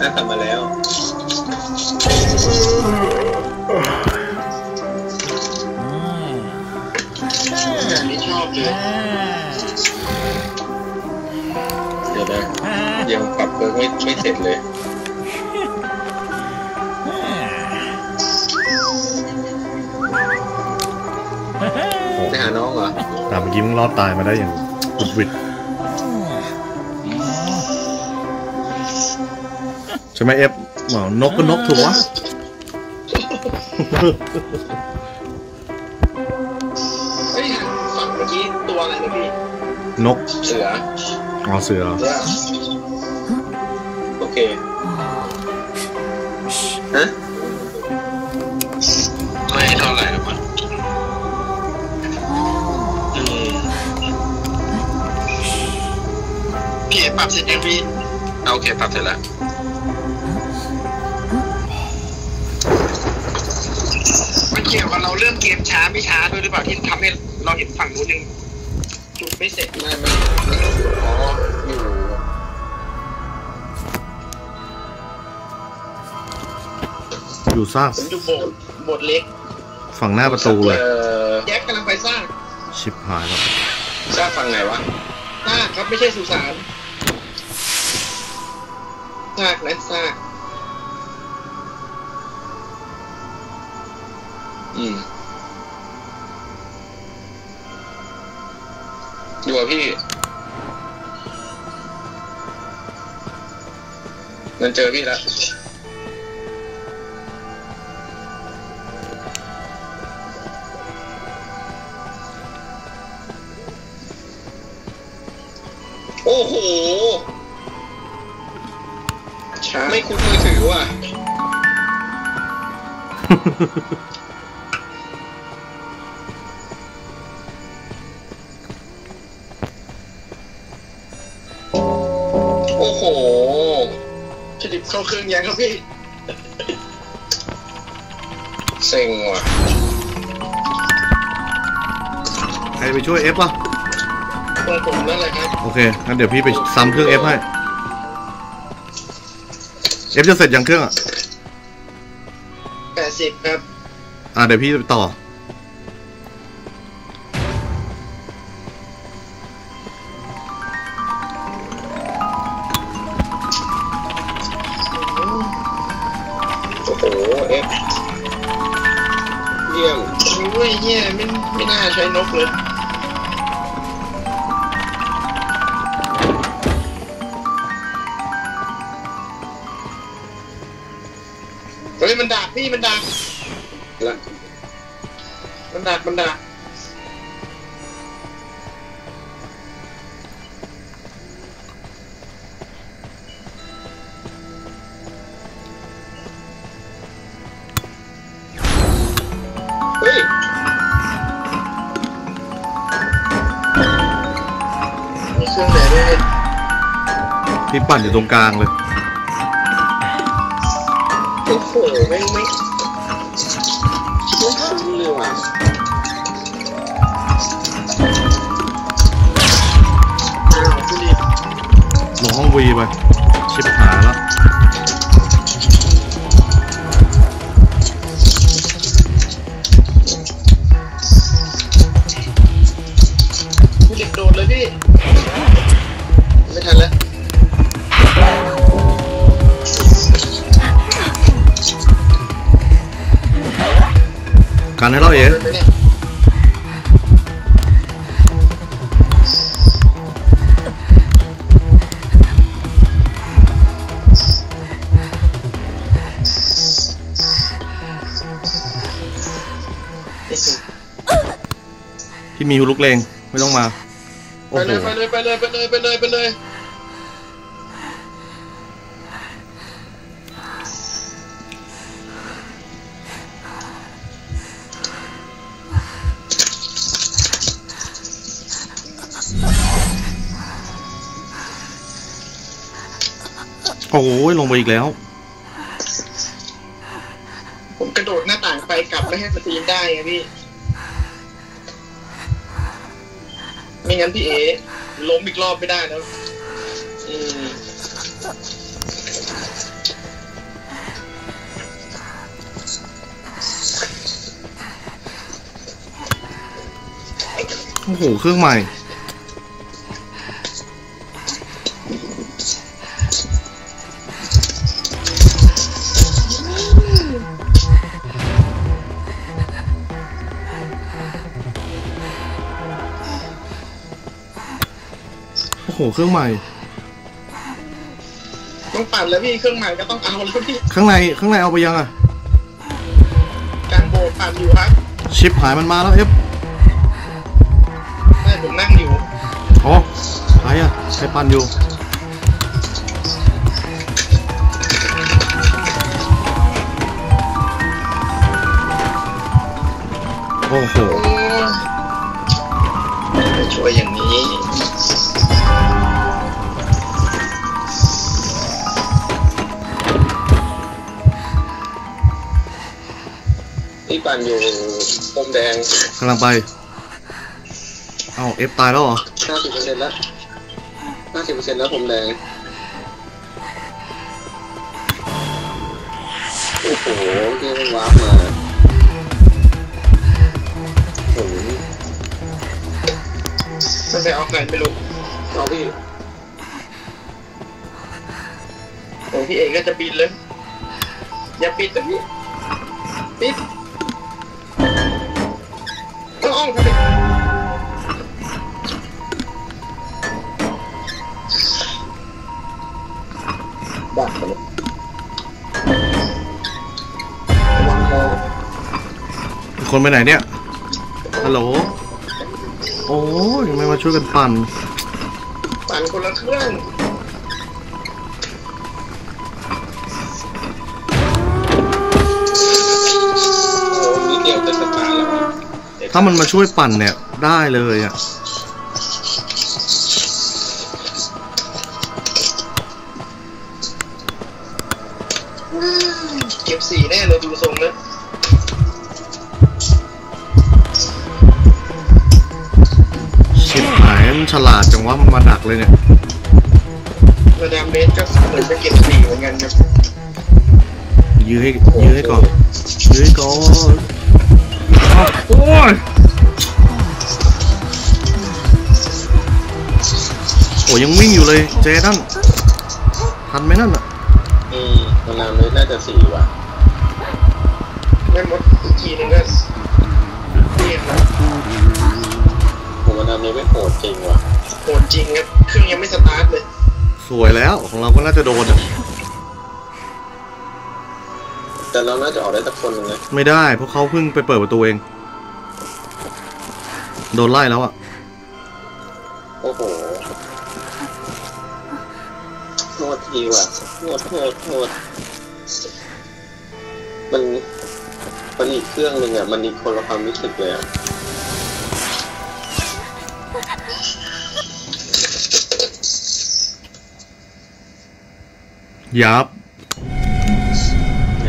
น่าทำมาแล้วไม่ชอบเลย เดี๋ยวนะยังปรับเบิร์กไม่ไม่เสร็จเลย ไปหาน้องเหรอแต่เมื่อกี้มึงรอดตายมาได้อย่างบุดหวิด ช่ไหมเอฟหมอนกก็นกถูกวะเฮ้ยฝั่งเมื่อกี้ตัวอะไรนะพี่ นก เสือ อ๋อ เสือเสือโอเคฮะไม่เท่าไหร่หรอกมั้งอืมพี่เอ๋ปรับเสร็จยังพี่ เอาโอเค ปรับเสร็จแล้ว เกี่ยวกับเราเริ่มเกมช้าไม่ช้าด้วยหรือเปล่าที่ทำให้เราเห็นฝั่งนู้นยังจุดไม่เสร็จไม่ไม่อ๋ออยู่อยู่ซากผมอยู่โบสถ์โบสถ์เล็กฝั่งหน้าประตูเลยเออแจ็คกำลังไปสร้างชิบหายแล้วทราบฟังไงวะซากครับไม่ใช่สุสานซากนะซาก อืมอยู่กับพี่ มันเจอพี่แล้วโอ้โหช้าไม่คุ้นมือถือว่ะ โอ้โหฉลิบเข้าเครื่องยังครับพี่เซ็งว่ะ ใครไปช่วยเอฟวะตรงผมนั่นแหละครับ โอเคงั้นเดี๋ยวพี่ไปซ้ำเครื่องเอฟให้เอฟจะเสร็จยังเครื่องอะแปดสิบครับ อ่าเดี๋ยวพี่ไปต่อ เอฟเยี่ยมโอ้ยเฮียไม่ไม่น่าใช้นกเลยเฮ้ยมันดักพี่มันดักละมันดักมันดัก มีเครื่องไหนด้วยเนี่ยพี่ปั่นอยู่ตรงกลางเลย โอ้โหไม่งไม่ไม่คุ้นเลยว่ะอ้าวพี่ลิปลงห้องวีไป ชิบหายแล้วารให้เราเองพี่มีฮูลุกเลงไม่ต้องมา ไปเลยไปเลยไปเลยไปเลยไปเลยไปเลย โอ้ยลงไปอีกแล้ว ผมกระโดดหน้าต่างไปกลับไม่ให้มัตีนได้อะพี่ ไม่งั้นพี่เอ๋ล้มอีกรอบไม่ได้แล้วอืมโอ้โห เครื่องใหม่ หเครื่องใหม่ ต้องปั่นแล้วพี่เครื่องใหม่ก็ต้องเอาแล้วพี่ข้างในข้างในเอาไปยังอะการโบกปั่นอยู่ครับชิปหายมันมาแล้วเอฟแม่ผมนั่งอยู่อ๋อใครอะใครปั่นอยู่โอ้โหโอ้ยช่วยอย่างนี้ ปั่นอยู่พรมแดงกำลังไป เอาเอฟตายแล้วเหรอห้าสิบเปอร์เซ็นต์แล้วห้าสิบเปอร์เซ็นต์แล้วพรมแดง โอ้โหเกมวาร์ปมาโอ้โหมันไปเอาไหนไม่รู้เอาพี่โอ้พี่เอกก็จะปิดเลย อย่าปิดแต่พี่ปิด ต้องอ้อมครับพี่ดักไปเลยระวังคอคนไปไหนเนี่ย ฮัลโหล โอ้ยไม่มาช่วยกันปั่น ปั่นคนละเครื่อง ถ้ามันมาช่วยปั่นเนี่ย ได้เลยอะเก็บสี่แน่เลยดูทรงแล้วชิปหายมันฉลาดจังว่ามันมาดักเลยเนี่ยระดับเบสก็เหมือนจะเก็บสี่เหมือนกันครับยื้อให้ยื้อให้ก่อน ยังวิ่งอยู่เลยเจนั่นทันไหมนั่นอะอืมมานานเลยน่าจะสี่ว่ะไม่หมดอีกทีหนึงก็เรียบแล้วผมมานานนี้ไม่โหดจริงว่ะโหดจริงครับเครื่องยังไม่สตาร์ทเลย สวยแล้วของเราก็น่าจะโดนอะแต่เราน่าจะออกได้สักคนหนึงนะไม่ได้เพราะเขาเพิ่งไปเปิดประตูเอง โดนไล่แล้วอะโอ้โห ดทีว่ะโหดโหดโหดมันมันอีกเครื่องหนึ่งอะ มันอีกคนละความรู้สึกเลยอะยับ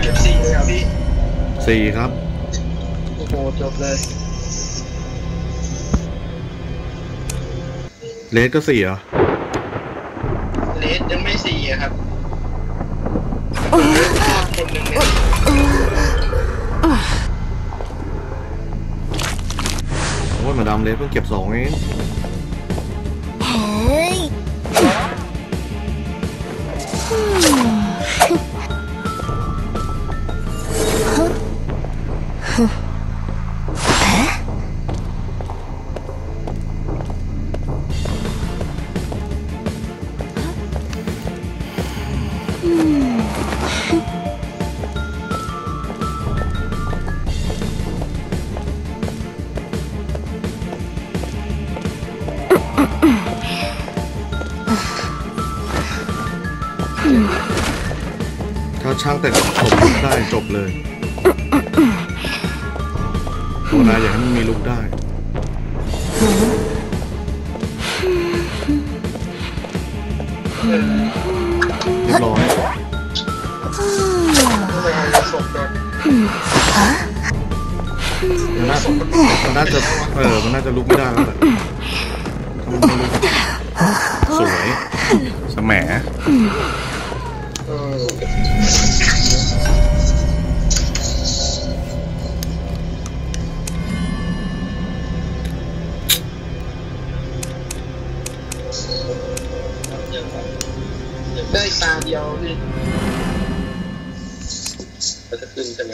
เก็บสี่เลยครับพี่สี่ครับ โอ้โหจบเลยเลสก็สี่เหรอ เลสยังไม่สี่อะครับคนหนึ่งเนี่ยโอ้ยมาดามเลสเพิ่งเก็บสองเอง ช่างแต่งผมได้จบเลยโบนาอยากให้มันมีลุกได้เรียบร้อยมันน่ามันน่าจะเออมันน่าจะลุกไม่ได้แล้วแหละสวย สมแหม ได้ตาเดียวนี่มันจะขึ้นใช่ไหม